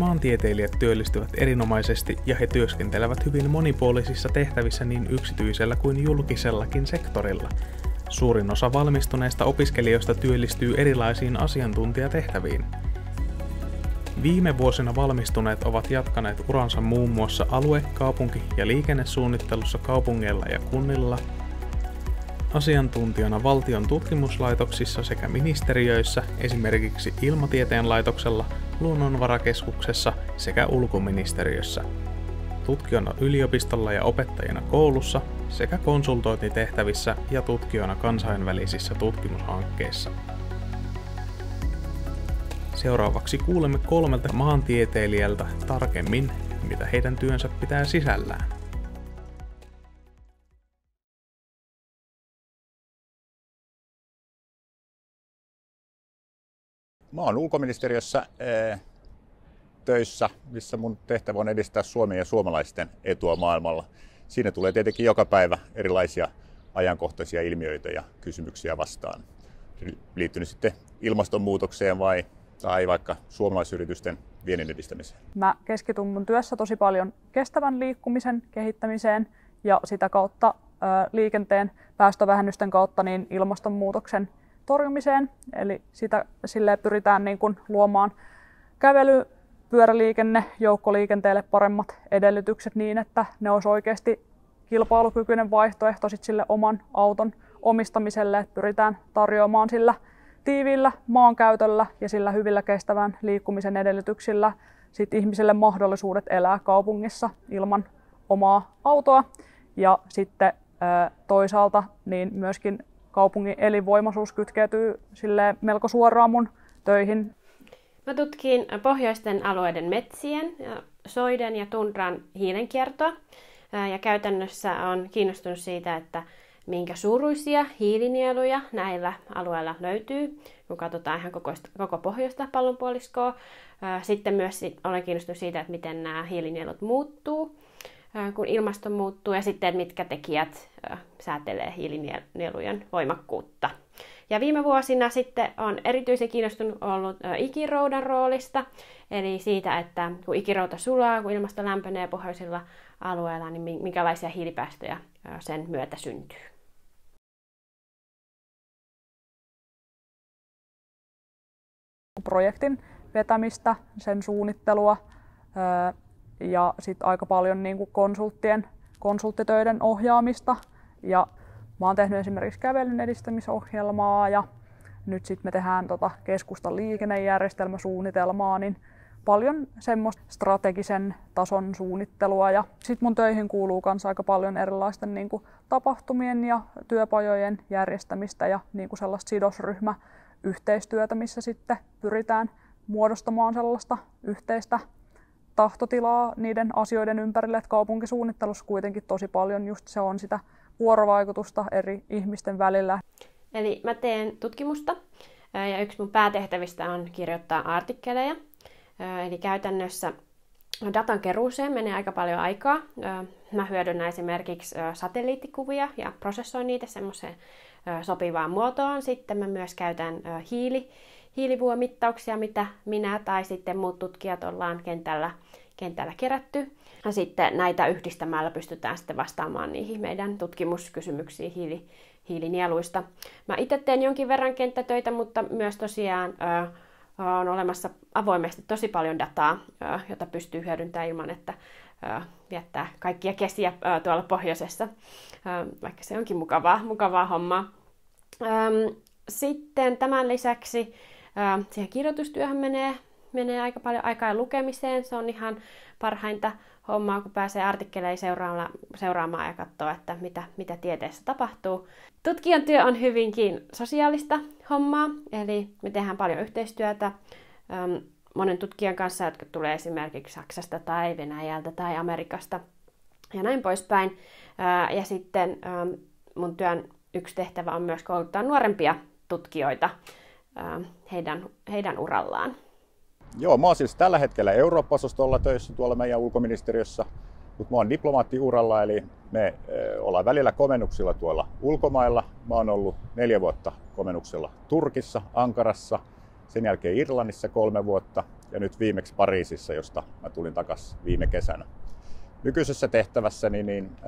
maantieteilijät työllistyvät erinomaisesti ja he työskentelevät hyvin monipuolisissa tehtävissä niin yksityisellä kuin julkisellakin sektorilla. Suurin osa valmistuneista opiskelijoista työllistyy erilaisiin asiantuntijatehtäviin. Viime vuosina valmistuneet ovat jatkaneet uransa muun muassa alue-, kaupunki- ja liikennesuunnittelussa kaupungeilla ja kunnilla, asiantuntijana valtion tutkimuslaitoksissa sekä ministeriöissä, esimerkiksi Ilmatieteen laitoksella, Luonnonvarakeskuksessa sekä ulkoministeriössä, tutkijana yliopistolla ja opettajana koulussa sekä konsultointitehtävissä ja tutkijana kansainvälisissä tutkimushankkeissa. Seuraavaksi kuulemme kolmelta maantieteilijältä tarkemmin, mitä heidän työnsä pitää sisällään. Mä oon ulkoministeriössä ee, töissä, missä mun tehtävä on edistää Suomen ja suomalaisten etua maailmalla. Siinä tulee tietenkin joka päivä erilaisia ajankohtaisia ilmiöitä ja kysymyksiä vastaan. Liittynyt sitten ilmastonmuutokseen vai tai vaikka suomalaisyritysten viennin edistämiseen. Mä keskityn mun työssä tosi paljon kestävän liikkumisen kehittämiseen ja sitä kautta liikenteen päästövähennysten kautta niin ilmastonmuutoksen torjumiseen. Eli sitä, sille pyritään niin kuin luomaan kävely, pyöräliikenne, joukkoliikenteelle paremmat edellytykset niin, että ne olisi oikeasti kilpailukykyinen vaihtoehto sit sille oman auton omistamiselle. Että pyritään tarjoamaan sillä tiiviillä maankäytöllä ja sillä hyvillä kestävän liikkumisen edellytyksillä sit ihmisille mahdollisuudet elää kaupungissa ilman omaa autoa. Ja sitten toisaalta niin myöskin kaupungin elinvoimaisuus kytkeytyy sille melko suoraan mun töihin. Mä tutkin pohjoisten alueiden metsien, soiden ja tundran hiilenkiertoa. Ja käytännössä on kiinnostunut siitä, että minkä suuruisia hiilinieluja näillä alueilla löytyy, kun katsotaan ihan koko, koko pohjoista pallonpuoliskoa. Sitten myös olen kiinnostunut siitä, että miten nämä hiilinielut muuttuu kun ilmasto muuttuu ja sitten, mitkä tekijät säätelee hiilinielujen voimakkuutta. Ja viime vuosina sitten on erityisen kiinnostunut ollut ikiroudan roolista, eli siitä, että kun ikirouta sulaa, kun ilmasto lämpenee pohjoisilla alueilla, niin minkälaisia hiilipäästöjä sen myötä syntyy. Projektin vetämistä, sen suunnittelua, ja sitten aika paljon niin kuin konsulttien, konsulttitöiden ohjaamista. Ja mä oon tehnyt esimerkiksi kävelyn edistämisohjelmaa ja nyt sitten me tehdään tota keskustan liikennejärjestelmäsuunnitelmaa, niin paljon semmoista strategisen tason suunnittelua ja sitten mun töihin kuuluu myös aika paljon erilaisten niin kuin, tapahtumien ja työpajojen järjestämistä ja niin kuin sellaista sidosryhmäyhteistyötä, missä sitten pyritään muodostamaan sellaista yhteistä tahtotilaa niiden asioiden ympärille, että kaupunkisuunnittelussa kuitenkin tosi paljon just se on sitä vuorovaikutusta eri ihmisten välillä. Eli mä teen tutkimusta ja yksi mun päätehtävistä on kirjoittaa artikkeleja. Eli käytännössä datan keruuseen menee aika paljon aikaa. Mä hyödynnän esimerkiksi satelliittikuvia ja prosessoin niitä semmoiseen sopivaan muotoon. Sitten mä myös käytän hiili, hiilivuomittauksia, mitä minä tai sitten muut tutkijat ollaan kentällä, kentällä kerätty. Ja sitten näitä yhdistämällä pystytään sitten vastaamaan niihin meidän tutkimuskysymyksiin hiili, hiilinieluista. Mä itse teen jonkin verran kenttätöitä, mutta myös tosiaan ö, on olemassa avoimesti tosi paljon dataa, ö, jota pystyy hyödyntämään ilman, että viettää kaikkia kesiä ö, tuolla pohjoisessa, ö, vaikka se onkin mukavaa, mukavaa hommaa. Sitten tämän lisäksi siihen kirjoitustyöhön menee, menee aika paljon aikaa lukemiseen. Se on ihan parhainta hommaa, kun pääsee artikkeleja seuraamaan, seuraamaan ja katsoa, että mitä, mitä tieteessä tapahtuu. Tutkijan työ on hyvinkin sosiaalista hommaa, eli me tehdään paljon yhteistyötä monen tutkijan kanssa, jotka tulee esimerkiksi Saksasta tai Venäjältä tai Amerikasta ja näin poispäin. Ja sitten mun työn yksi tehtävä on myös kouluttaa nuorempia tutkijoita heidän, heidän urallaan. Joo, mä oon siis tällä hetkellä Eurooppa-osastolla töissä tuolla meidän ulkoministeriössä, mutta mä oon diplomaattiuralla, eli me ollaan välillä komennuksilla tuolla ulkomailla. Mä oon ollut neljä vuotta komennuksella Turkissa, Ankarassa, sen jälkeen Irlannissa kolme vuotta ja nyt viimeksi Pariisissa, josta mä tulin takaisin viime kesänä. Nykyisessä tehtävässäni niin, niin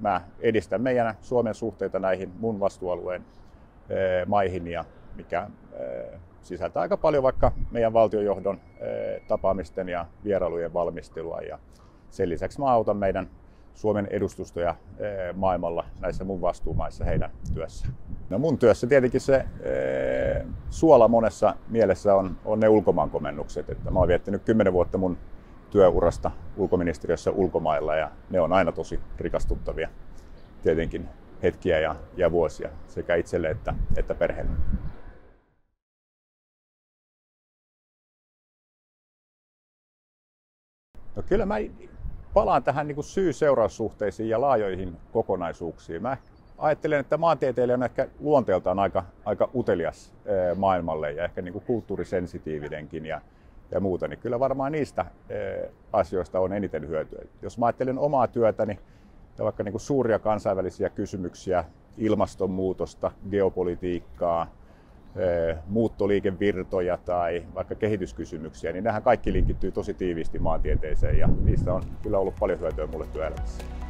mä edistän meidän Suomen suhteita näihin mun vastuualueen maihin, ja mikä sisältää aika paljon vaikka meidän valtiojohdon tapaamisten ja vierailujen valmistelua. Ja sen lisäksi mä autan meidän Suomen edustustoja maailmalla näissä mun vastuumaissa heidän työssä. No mun työssä tietenkin se suola monessa mielessä on, on ne ulkomaankomennukset. Että mä oon viettänyt kymmenen vuotta mun työurasta ulkoministeriössä ulkomailla ja ne on aina tosi rikastuttavia tietenkin hetkiä ja, ja vuosia sekä itselle että, että perheelle. No kyllä mä palaan tähän niin syy-seuraussuhteisiin ja laajoihin kokonaisuuksiin. Mä ajattelen, että maantieteilijä on ehkä luonteeltaan aika, aika utelias maailmalle ja ehkä niin kuin kulttuurisensitiivinenkin ja, ja muuta, niin kyllä varmaan niistä asioista on eniten hyötyä. Jos mä ajattelen omaa työtäni ja vaikka niin kuin suuria kansainvälisiä kysymyksiä, ilmastonmuutosta, geopolitiikkaa, muuttoliikevirtoja tai vaikka kehityskysymyksiä, niin nämähän kaikki linkittyy tosi tiiviisti maantieteeseen ja niistä on kyllä ollut paljon hyötyä mulle työelämässä.